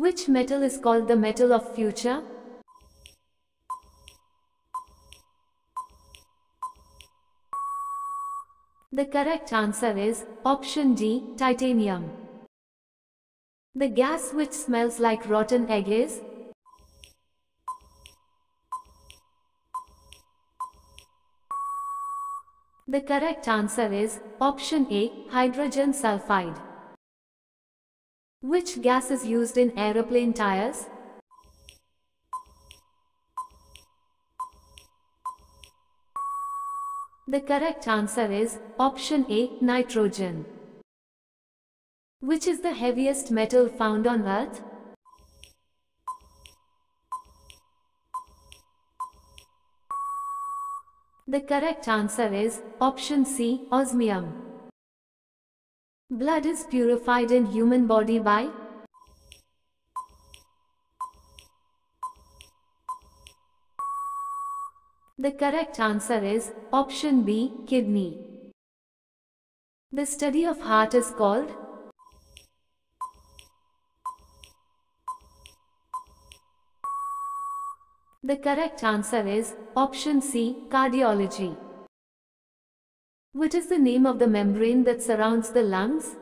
Which metal is called the metal of future? The correct answer is option D, titanium. The gas which smells like rotten egg is? The correct answer is option A, hydrogen sulfide. Which gas is used in aeroplane tires? The correct answer is option A, nitrogen. Which is the heaviest metal found on earth? The correct answer is option C, osmium. Blood is purified in human body by The correct answer is option B, kidney. The study of heart is called The correct answer is option C, cardiology. What is the name of the membrane that surrounds the lungs?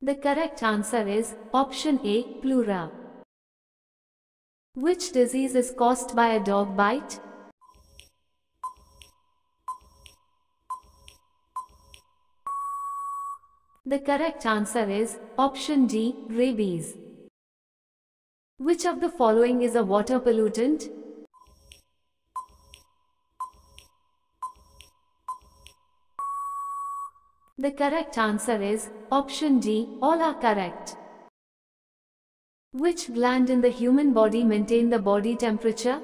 The correct answer is option A, pleura. Which disease is caused by a dog bite? The correct answer is option D, rabies. Which of the following is a water pollutant? The correct answer is option D, all are correct. Which gland in the human body maintain the body temperature?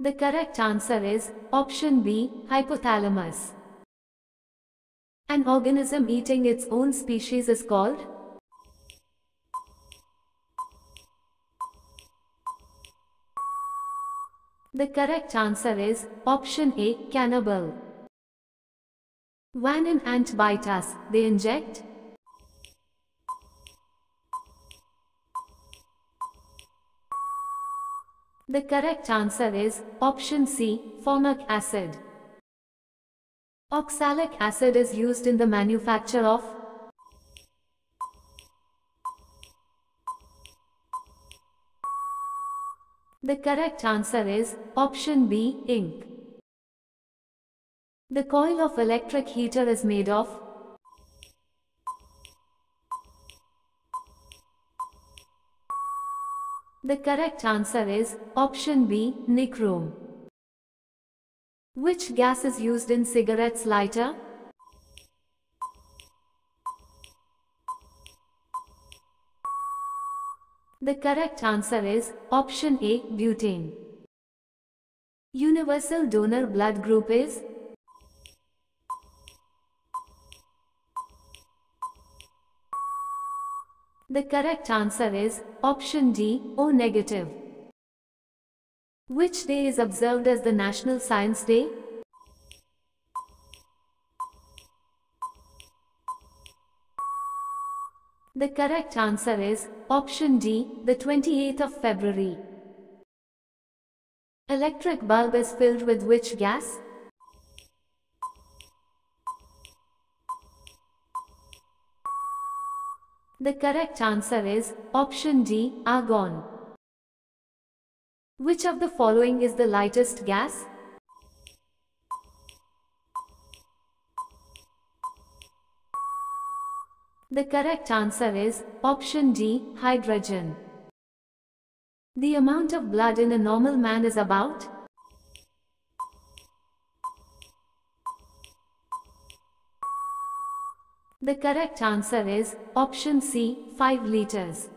The correct answer is option B, hypothalamus. An organism eating its own species is called? The correct answer is option A, cannibal. When an ant bite us, they inject? The correct answer is option C, formic acid. Oxalic acid is used in the manufacture of The correct answer is option B, ink. The coil of electric heater is made of The correct answer is option B, nichrome. Which gas is used in cigarettes lighter? The correct answer is option A, butane. Universal donor blood group is The correct answer is option D, O negative. Which day is observed as the National Science Day? The correct answer is option D, the 28th of February. Electric bulb is filled with which gas? The correct answer is option D, argon. Which of the following is the lightest gas? The correct answer is option D, hydrogen. The amount of blood in a normal man is about The correct answer is option C, 5 liters.